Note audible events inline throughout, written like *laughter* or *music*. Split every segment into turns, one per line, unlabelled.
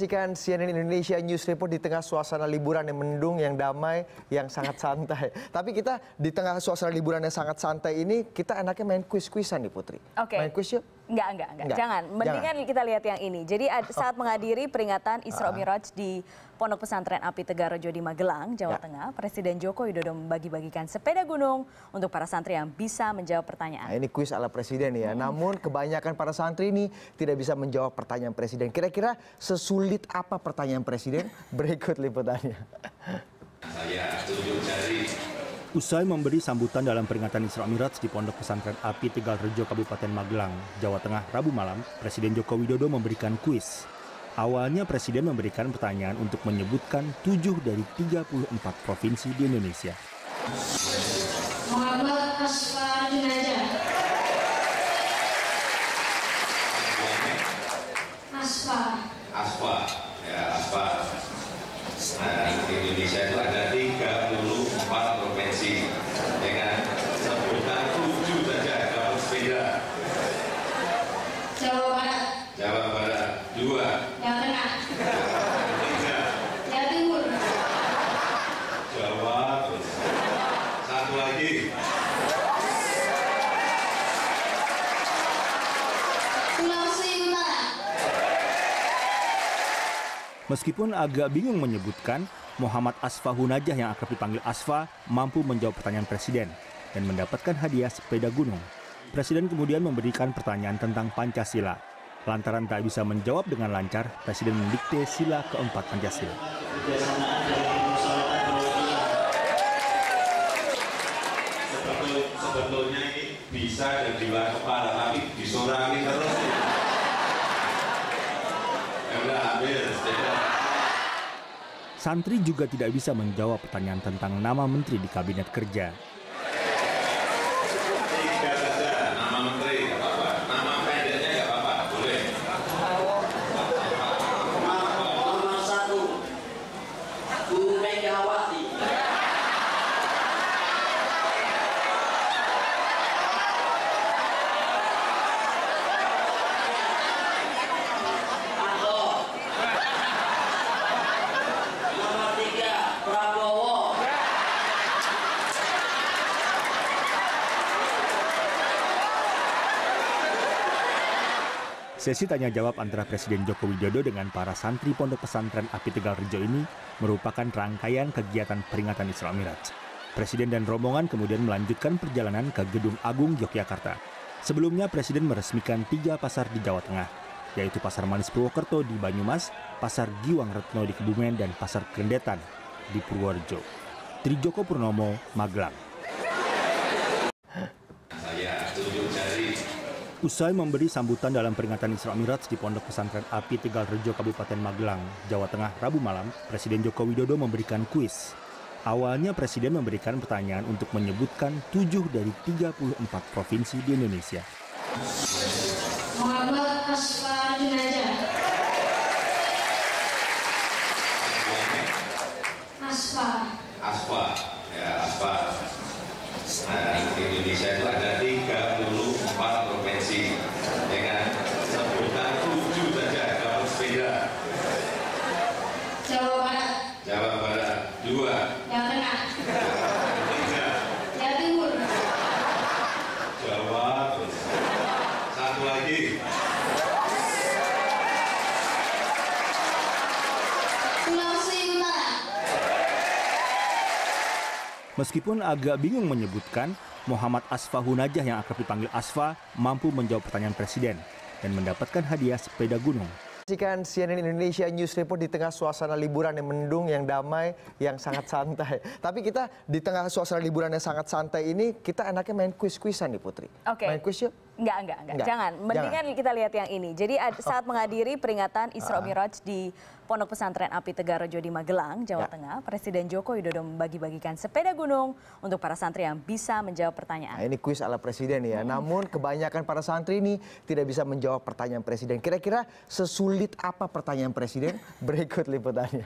Saksikan CNN Indonesia News Report di tengah suasana liburan yang mendung, yang damai, yang sangat santai. *laughs* Tapi kita di tengah suasana liburan yang sangat santai ini, kita enaknya main kuis-kuisan nih Putri.
Oke.
Main kuis yuk.
Enggak, enggak, enggak,
Enggak.
Jangan. Mendingan kita lihat yang ini. Jadi ad- saat menghadiri peringatan Isra
Ah.
Miraj di Pondok Pesantren Api Tegarejo di Magelang, Jawa
Ya.
Tengah, Presiden Joko Widodo membagi-bagikan sepeda gunung untuk para santri yang bisa menjawab
Nah
pertanyaan.
ini kuis ala presiden ya. Namun kebanyakan para santri ini tidak bisa menjawab pertanyaan presiden. Kira-kira sesulit apa pertanyaan presiden? *laughs* Berikut liputannya.
Saya tunjuk jari
Usai memberi sambutan dalam peringatan Isra Miraj di Pondok Pesantren Api Tegal Rejo Kabupaten Magelang, Jawa Tengah, Rabu malam, Presiden Joko Widodo memberikan kuis. Awalnya Presiden memberikan pertanyaan untuk menyebutkan 7 dari 34 provinsi di Indonesia.
Muhammad Junaja. Asfar.
aspa ya aspa nah di Indonesia itu ada 34 provinsi dengan sebutan 7 saja dapat sepeda
Jawa Barat.
Jawa Barat 2
Jawa Tengah.
3
Jawa Timur.
Jawa terus satu lagi
Sulawesi Utara.
Meskipun agak bingung menyebutkan, Muhammad Asfa Hunajah yang akrab dipanggil Asfa mampu menjawab pertanyaan Presiden dan mendapatkan hadiah sepeda gunung. Presiden kemudian memberikan pertanyaan tentang Pancasila. Lantaran tak bisa menjawab dengan lancar, Presiden mendikte sila keempat Pancasila.
Sebetul, sebetulnya ini bisa kepala tapi disorangi terus
Santri juga tidak bisa menjawab pertanyaan tentang nama menteri di kabinet kerja. Sesi tanya jawab antara Presiden Joko Widodo dengan para santri Pondok Pesantren Api Tegal Rejo ini merupakan rangkaian kegiatan peringatan Isra Miraj. Presiden dan rombongan kemudian melanjutkan perjalanan ke Gedung Agung Yogyakarta. Sebelumnya Presiden meresmikan tiga pasar di Jawa Tengah, yaitu Pasar Manis Purwokerto di Banyumas, Pasar Giwang Retno di Kebumen, dan Pasar Kendetan di Purworejo. Trijoko Purnomo, Magelang.
Saya tunjuk jari
Usai memberi sambutan dalam peringatan Isra Miraj di Pondok Pesantren Api Tegal Rejo Kabupaten Magelang, Jawa Tengah, Rabu malam, Presiden Joko Widodo memberikan kuis. Awalnya Presiden memberikan pertanyaan untuk menyebutkan 7 dari 34 provinsi di Indonesia.
Muhammad. Asfar.
aspa ya aspa nah di Indonesia itu ada 34 dengan sebutan 7 saja dapat sepeda
Jawa Barat.
Jawa Barat 2
Jawa Tengah.
3
Jawa Timur.
Jawa terus satu lagi.
Meskipun agak bingung menyebutkan, Muhammad Asfa Hunajah yang akrab dipanggil Asfa mampu menjawab pertanyaan Presiden dan mendapatkan hadiah sepeda gunung.
Saksikan CNN Indonesia News Report di tengah suasana liburan yang mendung, yang damai, yang sangat *laughs* santai. Tapi kita di tengah suasana liburan yang sangat santai ini, kita enaknya main kuis-kuisan nih Putri.
Oke.
Main kuis yuk.
Enggak, enggak, enggak.
Enggak.
Jangan. Mendingan kita lihat yang ini. Jadi ad- saat menghadiri peringatan Isra
Ah.
Miraj di Pondok Pesantren Api Tegarejo di Magelang, Jawa
Ya.
Tengah, Presiden Joko Widodo membagi-bagikan sepeda gunung untuk para santri yang bisa menjawab
Nah
pertanyaan.
ini kuis ala presiden ya. Namun kebanyakan para santri ini tidak bisa menjawab pertanyaan presiden. Kira-kira sesulit apa pertanyaan presiden? *laughs* Berikut liputannya.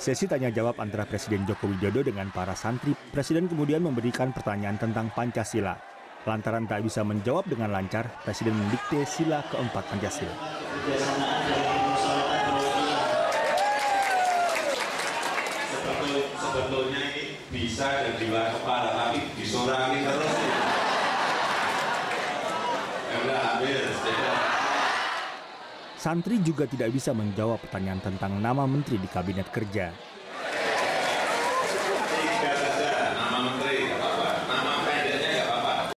Sesi tanya jawab antara Presiden Joko Widodo dengan para santri, Presiden kemudian memberikan pertanyaan tentang Pancasila. Lantaran tak bisa menjawab dengan lancar, Presiden mendikte sila keempat Pancasila.
Sebetul, sebetulnya ini bisa dan di kepala, tapi disorangi terus. Ya udah.
Santri juga tidak bisa menjawab pertanyaan tentang nama menteri di kabinet kerja.